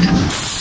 Yeah.